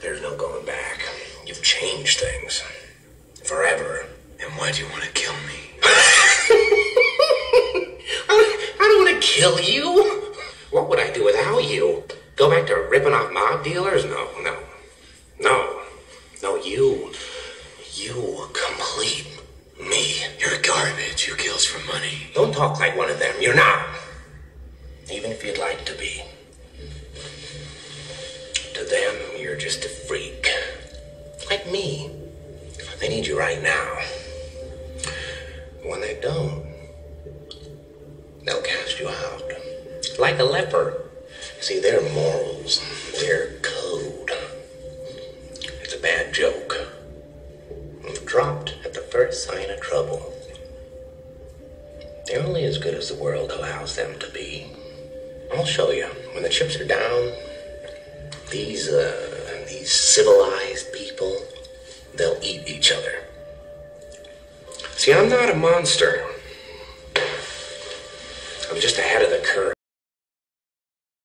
There's no going back. You've changed things. Forever. And why do you want to kill me? I don't want to kill you. What would I do without you? Go back to ripping off mob dealers? No, no. No. No, you. You complete me. You're garbage who kills for money. Don't talk like one of them. You're not. Even if you'd like to be. Just a freak. Like me. They need you right now. When they don't, they'll cast you out. Like a leper. See, their morals, their code. It's a bad joke. Dropped at the first sign of trouble. They're only as good as the world allows them to be. I'll show you. When the chips are down, these, uh, civilized people, they'll eat each other. See, I'm not a monster. I'm just ahead of the curve.